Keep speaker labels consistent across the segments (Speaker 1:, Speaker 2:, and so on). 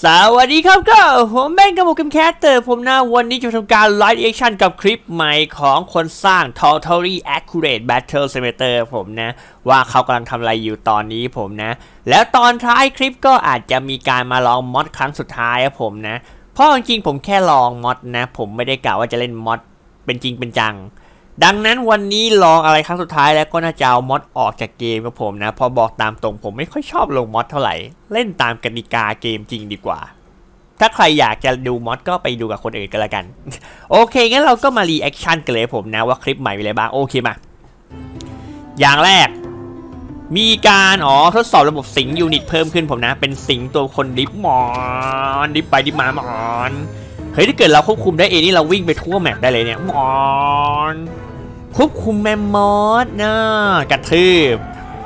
Speaker 1: สวัสดีครับก็ผมแบงกับโมกัมแคสเตอร์ผมนะวันนี้จะทำการ reaction กับคลิปใหม่ของคนสร้าง Totally Accurate Battle Simulator ผมนะ ว่าเขากำลังทำอะไรอยู่ตอนนี้ผมนะ แล้วตอนท้ายคลิปก็อาจจะมีการมาลอง mod ครั้งสุดท้ายครับผมนะ เพราะจริงๆผมแค่ลอง mod นะ ผมไม่ได้กะว่าจะเล่น mod เป็นจริงเป็นจัง ดังนั้นวันนี้ลองอะไรครั้งสุดท้ายแล้วก็น่าจะเอา mod ออกจากเกมครับผมนะ พอบอกตามตรงผมไม่ค่อยชอบลง mod เท่าไหร่ เล่นตามกติกาเกมจริงดีกว่า ถ้าใครอยากจะดู mod ก็ไปดูกับคนอื่นกันละกัน โอเค งั้นเราก็มา reaction กันเลยผมนะว่าคลิปใหม่มีอะไรบ้าง โอเคมา อย่างแรก มีการอ๋อทดสอบระบบสิง unit เพิ่มขึ้นผมนะ เป็นสิงตัวคนดิฟมอนดิฟไปดิฟมามอนเฮ้ยถ้าเกิดเราควบคุมได้เองนี่เราวิ่งไปทั่ว map ได้เลยเนี่ยมอน ควบคุมแมมมอสนะกระทืบ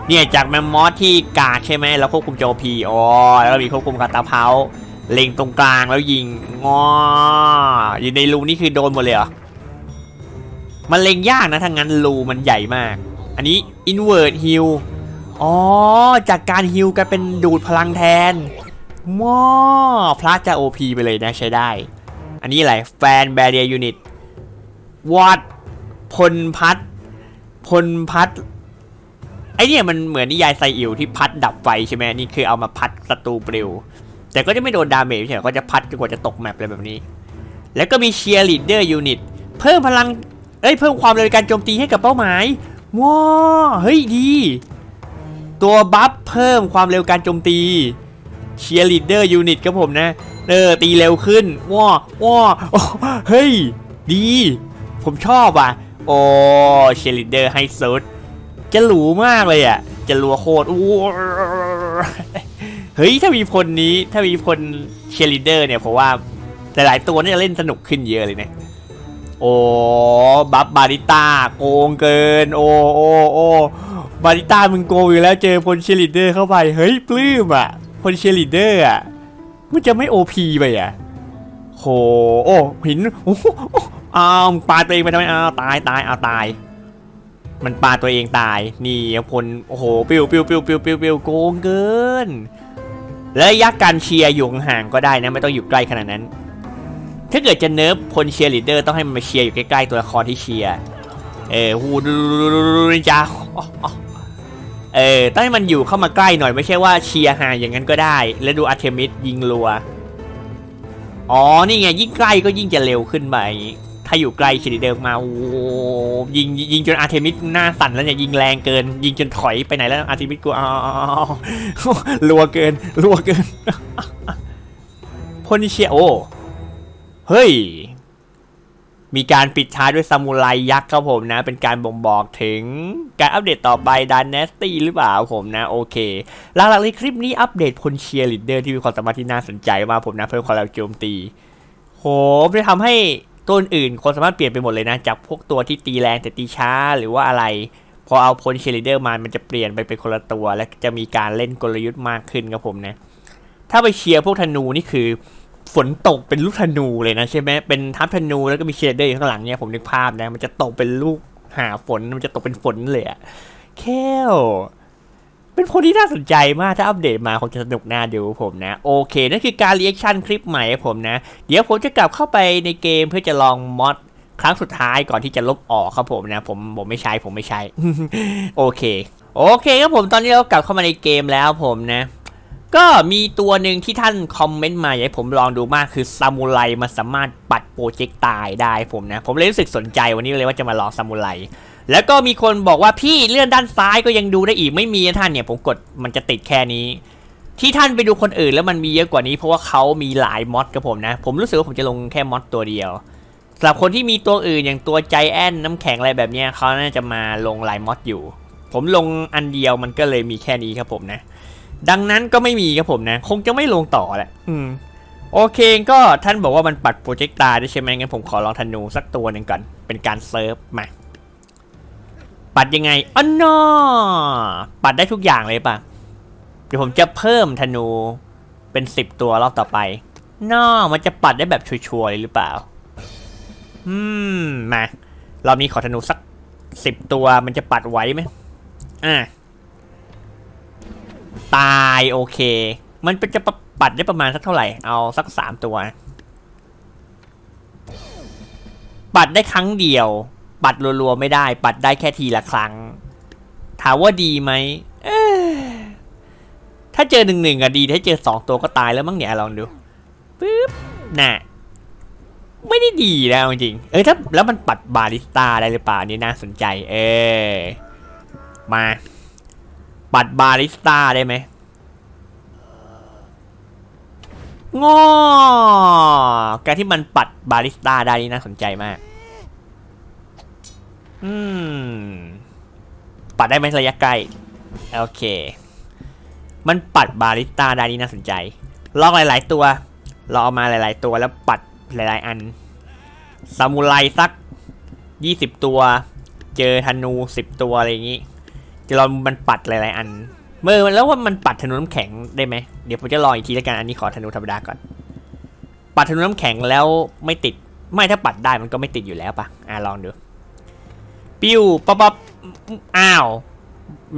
Speaker 1: เนี่ยจากแมมมอสที่กาใช่ไหมเราควบคุมโจพีอ๋อแล้วก็มีควบคุมคาตาเพาเล็งตรงกลางแล้วยิงงออยู่ในรูนี่คือโดนหมดเลยเหรอมันเล็งยากนะถ้างั้นรูมันใหญ่มาก อันนี้ invert heal อ๋อจากการฮิลกันเป็นดูดพลังแทนม้อพระจะ OP ไปเลยนะใช้ได้ อันนี้อะไรแฟนแบเรียยูนิตวัด พลพัดพลพัดไอเนี่ยมันเหมือนนิยายไซอิวที่พัดดับไฟใช่ไหมนี่คือเอามาพัดศัตรูปลิว แต่ก็จะไม่โดน damage ใช่ไหมก็จะพัดจนกว่าจะตก map อะไรแบบนี้ แล้วก็มีเชียร์ลีดเดอร์ unit เพิ่มพลังเอ้ยเพิ่มความเร็วในการโจมตีให้กับเป้าหมายว้าเฮ้ยดี ตัว buff เพิ่มความเร็วการโจมตีเชียร์ลีดเดอร์ unit ครับผมนะเออตีเร็วขึ้นว้าว้าเฮ้ย ดี ผมชอบอะ โอ้เชียร์ลีดเดอร์ให้สุดจะหรูมากเลยอะ จะรัวโคตรอู้เฮ้ยถ้ามีพลนี้ถ้ามีพลเชียร์ลีดเดอร์เนี่ยผมว่าหลายๆตัวนี่จะเล่นสนุกขึ้นเยอะเลยเนี่ยโอ้ buff ballista โกงเกิน โอ้โอ้โอ้ ballista มึงโกงอยู่แล้วเจอพลเชียร์ลีดเดอร์เข้าไปเฮ้ยปลื้มอะพลเชียร์ลีดเดอร์อะมันจะไม่ OP ไปอะโหโอ้หินโอ้ อ้าวปาตัวเองไปทำไมอ้าวตายตายอ้าวตาย มันปาตัวเองตายนี่พลโอ้โหปิวปิวปิวปิวปิวปิวโกงเกิน แล้วยักการเชียร์อยู่ห่างก็ได้นะไม่ต้องอยู่ใกล้ขนาดนั้น ถ้าเกิดจะ nerf พลเชียร์ลีดเดอร์ต้องให้มันมาเชียร์อยู่ใกล้ๆตัวละครที่เชียร์เออฮูดูจ้าเออต้องให้มันอยู่เข้ามาใกล้หน่อยไม่ใช่ว่าเชียร์ห่างอย่างนั้นก็ได้ แล้วดูอาร์เทมิสยิงรัว อ๋อ นี่ไงยิ่งใกล้ก็ยิ่งจะเร็วขึ้นไป ถ้าอยู่ใกล้เชียร์ลีดเดอร์มาโอ้ยิงยิงจนอาร์เทมิสหน้าสั่นแล้วเนี่ยยิงแรงเกิน ยิงจนถอยไปไหนแล้วอาร์เทมิสกูอ๋อรัวเกินรัวเกินพลเชียโอ้เฮ้ย มีการปิดท้ายด้วยซามูไรยักษ์ครับผมนะ เป็นการบ่งบอกถึงการอัปเดตต่อไป Dynasty หรือเปล่าผมนะ โอเค หลักๆในคลิปนี้อัปเดตพลเชียร์ลีดเดอร์ที่มีความสามารถที่น่าสนใจมากผมนะ เพิ่มความเร็วโจมตีโหจะทำให้ ตัวอื่นคนสามารถเปลี่ยนไปหมดเลยนะ จากพวกตัวที่ตีแรงแต่ตีช้าหรือว่าอะไร พอเอาพลเชียร์ลีดเดอร์มา มันจะเปลี่ยนไปเป็นคนละตัว และจะมีการเล่นกลยุทธ์มากขึ้นครับผมนะ ถ้าไปเชียร์พวกธนูนี่คือ ฝนตกเป็นลูกธนูเลยนะใช่ไหมเป็นทัพธนูแล้วก็มีเชียร์ลีดเดอร์อยู่ข้างหลังเนี่ยผมนึกภาพนะ มันจะตกเป็นลูกห่าฝนมันจะตกเป็นฝนเลยอะแค่ เป็นคนที่น่าสนใจมากถ้าอัปเดตมาคงจะสนุกน่าดูผมนะ โอเค นั่นคือการ reaction คลิปใหม่ผมนะ เดี๋ยวผมจะกลับเข้าไปในเกมเพื่อจะลอง mod ครั้งสุดท้ายก่อนที่จะลบออกครับผมนะ ผมผมไม่ใช้ผมไม่ใช้ โอเค โอเคครับผมตอนนี้เรากลับเข้ามาในเกมแล้วผมนะ ก็มีตัวหนึ่งที่ท่านคอมเมนต์มาอยากให้ผมลองดูมากคือซามูไรมันสามารถปัดโปรเจกต์ตายได้ผมนะ ผมเลยรู้สึกสนใจวันนี้เลยว่าจะมาลองซามูไร แล้วก็มีคนบอกว่าพี่เลื่อนด้านซ้ายก็ยังดูได้อีกไม่มีนะท่านเนี่ยผมกดมันจะติดแค่นี้ ที่ท่านไปดูคนอื่นแล้วมันมีเยอะกว่านี้เพราะว่าเขามีหลายมอดกับผมนะ ผมรู้สึกว่าผมจะลงแค่มอดตัวเดียวสำหรับคนที่มีตัวอื่นอย่างตัวใจแอนน้ำแข็งอะไรแบบนี้เขาน่าจะมาลงหลายมอดอยู่ ผมลงอันเดียวมันก็เลยมีแค่นี้ครับผมนะ ดังนั้นก็ไม่มีครับผมนะ คงจะไม่ลงต่อแหละอืมโอเคก็ท่านบอกว่ามันปัดโปรเจกต์ตาได้ใช่ไหมงั้นผมขอลองธนูสักตัวหนึ่งก่อนเป็นการเซิร์ฟมา ปัดยังไงอ๋อนอปัดได้ทุกอย่างเลยปะเดี๋ยวผมจะเพิ่มธนูเป็นสิบตัวรอบต่อไปนอมันจะปัดได้แบบชัวร์ๆเลยหรือเปล่า อืม มารอบนี้ขอธนูสักสิบตัวมันจะปัดไหวไหมอะตายโอเค มันเป็นจะปัดได้ประมาณสักเท่าไหร่ เอาสักสามตัว ปัดได้ครั้งเดียว ปัดรัวๆไม่ได้ ปัดได้แค่ทีละครั้ง ถามว่าดีไหมถ้าเจอหนึ่งหนึ่งอะดี ถ้าเจอสองตัวก็ตายแล้วมั้งเนี่ยลองดูปึ๊บน่ะไม่ได้ดีนะเอาจริง เออถ้าแล้วมันปัดบาริสต้าได้หรือเปล่านี่น่าสนใจ เออมา ปัดบาริสต้าได้ไหมงอการที่มันปัดบาริสต้าได้นี่น่าสนใจมาก อืม ปัดได้ไหมระยะไกล โอเค มันปัดบาริสต้าได้นี่น่าสนใจ ลองหลาย ๆ ตัว เราเอามาหลาย ๆ ตัวแล้วปัดหลาย ๆ อัน ซามูไรสัก20ตัว เจอธนู10ตัวอะไรอย่างนี้ จะลองมันปัดหลาย ๆ อัน เมื่อแล้วว่ามันปัดธนูน้ำแข็งได้ไหม เดี๋ยวผมจะลองอีกทีแล้วกัน อันนี้ขอธนูธรรมดาก่อน ปัดธนูน้ำแข็งแล้วไม่ติด ไม่ถ้าปัดได้มันก็ไม่ติดอยู่แล้วปะอะลองดู ปิ้วปั๊บปั๊บอ้าว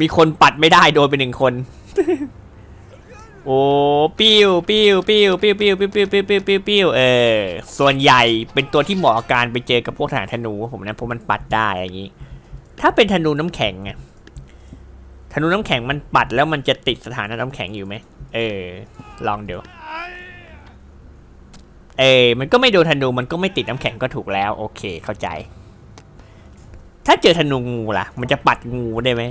Speaker 1: มีคนปัดไม่ได้โดนไปหนึ่งคน โอ้ปิ้วปิ้วปิ้วปิ้วปิ้วปิ้วปิ้วปิ้วปิ้วปิ้วปิ้วเออ ส่วนใหญ่เป็นตัวที่เหมาะกับการไปเจอกับพวกทหารธนูผมนะเพราะมันปัดได้อย่างนี้ ถ้าเป็นธนูน้ำแข็งอะธนูน้ำแข็งมันปัดแล้วมันจะติดสถานะน้ำแข็งอยู่ไหมเออ ลองดูเออมันก็ไม่โดนธนูมันก็ไม่ติดน้ำแข็งก็ถูกแล้ว โอเคเข้าใจ ถ้าเจอธนูงูล่ะ มันจะปัดงูได้ไหม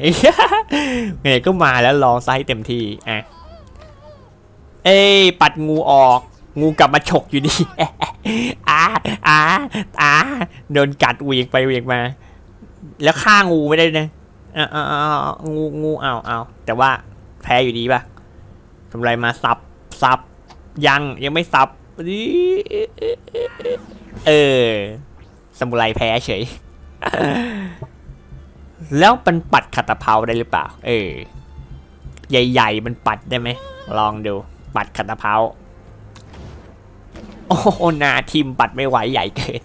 Speaker 1: ไงก็มาแล้วลองไซส์เต็มที่อะเอ้ยปัดงูออก งูกลับมาฉกอยู่ดีอ่าอ่าอ่าโดนกัดเวียงไปเวียงมา แล้วฆ่างูไม่ได้นะอ่าอ่าอ่างูงูเอาเอาแต่ว่าแพ้อยู่ดีป่ะทำไรมาซับซับยังยังไม่ซับเออสมุไรแพ้เฉย แล้วมันปัดขัดตะเภาได้หรือเปล่า เออ ใหญ่ๆ มันปัดได้ไหม ลองดู ปัดขัดตะเภาโอ้โหนาทิมปัดไม่ไหวใหญ่เกิน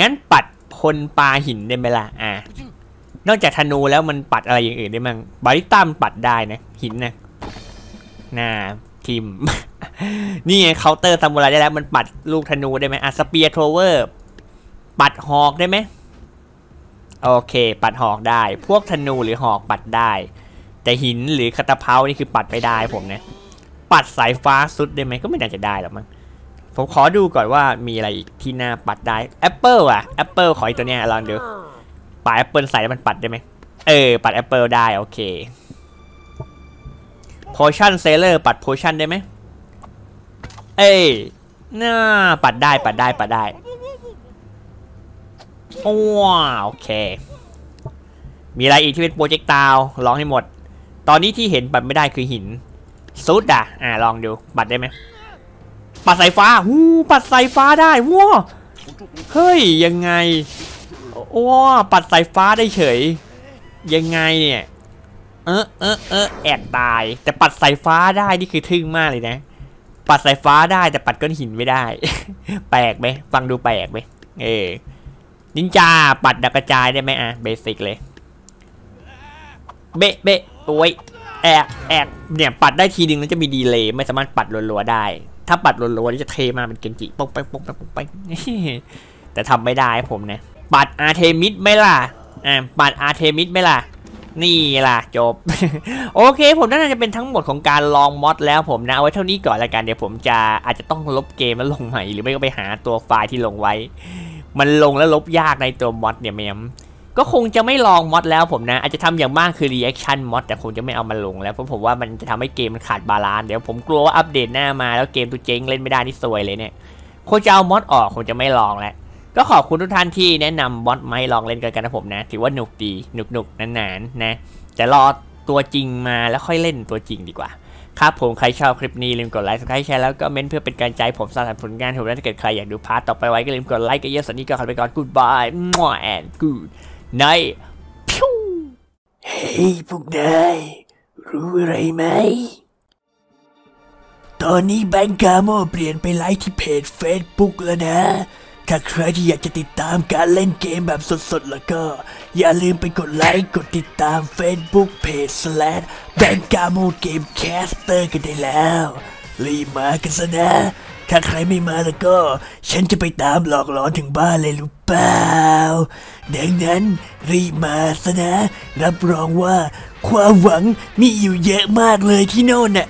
Speaker 1: งั้นปัดคนปลาหินได้ไหมล่ะ อะ นอกจากธนูแล้วมันปัดอะไรอย่างอื่นได้มั้งบาริต้ามันปัดได้นะ หินนะนาทิมนี่ไงเคาน์เตอร์ซามูไรได้แล้ว มันปัดลูกธนูได้ไหมอะ spear thrower ปัดหอกได้ไหม โอเค ปัดหอกได้ พวกธนูหรือหอกปัดได้ แต่หินหรือ catapult นี่คือปัดไม่ได้ผมนะปัดสายฟ้าสุดได้ไหมก็ไม่น่าจะได้หรอกมั้งผมขอดูก่อนว่ามีอะไรอีกที่น่าปัดได้แอปเปิลอะแอปเปิลขออีกตัวเนี้ยลองดูปัดแอปเปิลใส่แล้วมันปัดได้ไหมเออ ปัดแอปเปิลได้โอเคpotion seller ปัด potion ได้ไหมเอ้ยน่าปัดได้ปัดได้ปัดได้ ว้โอเค มีอะไรอีกที่เป็น projectile ลองให้หมด ตอนนี้ที่เห็นปัดไม่ได้คือหินซุดอะ อ่าลองดูปัดได้ไหมปัดสายฟ้าหูปัดสายฟ้าได้ว้าเฮ้ยยังไงว้าปัดสายฟ้าได้เฉย ยังไงเนี่ย เออเออเออแอกตาย แต่ปัดสายฟ้าได้นี่คือทึ่งมากเลยนะ ปัดสายฟ้าได้แต่ปัดก้อนหินไม่ได้ แปลกไหมฟังดูแปลกไหมเออ นินจาปัดดาวกระจายได้ไหมอะ basic เลยเบะเบะโอ้ยแอกแอกเนี่ยปัดได้ทีนึงแล้วจะมี delay ไม่สามารถปัดรัวๆได้ ถ้าปัดรัวๆจะเทพมาเป็น Genji ปงไปปงไปปงไปแต่ทำไม่ได้ผมนี่ยปัดอาร์เทมิสไหมล่ะอ่าปัดอาร์เทมิสไหมล่ะนี่ล่ะจบ โอเค ผมน่าจะเป็นทั้งหมดของการลอง mod แล้วผมนะเอาไว้เท่านี้ก่อนละกันเดี๋ยวผมจะอาจจะต้องลบเกมแล้วลงใหม่หรือไม่ก็ไปหาตัวไฟล์ที่ลงไว้ มันลงแล้วลบยากในตัว mod เนี่ยแมมก็คงจะไม่ลอง mod แล้วผมนะ อาจจะทำอย่างมากคือ reaction mod แต่คงจะไม่เอามาลงแล้วเพราะผมว่ามันจะทำให้เกมมันขาด balance เดี๋ยวผมกลัวว่าอัปเดตหน้ามาแล้วเกมตัวเจ๊งเล่นไม่ได้นี่ซวยเลยเนี่ยคงจะเอา mod ออกคงจะไม่ลองแล้วก็ขอบคุณทุกท่านที่แนะนำ mod มาให้ลองเล่นกันกันนะผมนะ ถือว่าหนุกดีหนุกหนุกๆนานๆนะแต่รอตัวจริงมาแล้วค่อยเล่นตัวจริงดีกว่า ครับผมใครชอบคลิปนี้ลืมกดไลค์ subscribe แชร์แล้วก็เมนต์เพื่อเป็นการใจผมสร้างผลงานผมและถ้าเกิดใครอยากดูพาร์ตต่อไปไว้ก็ลืมกดไลค์กันเยอะสันนี้ก็ขอไปก่อน goodbye and good night พิ้ว
Speaker 2: เฮ้ยพวกนายรู้อะไรไหม ตอนนี้แบงก์กาโมเปลี่ยนไปไลฟ์ที่เพจ Facebook แล้วนะ ถ้าใครที่อยากจะติดตามการเล่นเกมแบบสดๆ แล้วก็ อย่าลืมไปกดไลค์ กดติดตาม Facebook เพจ slash แบงกาโม game caster กันได้แล้ว รีบมากันซะนะ ถ้าใครไม่มาแล้วก็ ฉันจะไปตามหลอกหลอนถึงบ้านเลยรู้เปล่า ดังนั้นรีบมาซะนะ รับรองว่า ความหวังมีอยู่เยอะมากเลยที่โน่นน่ะ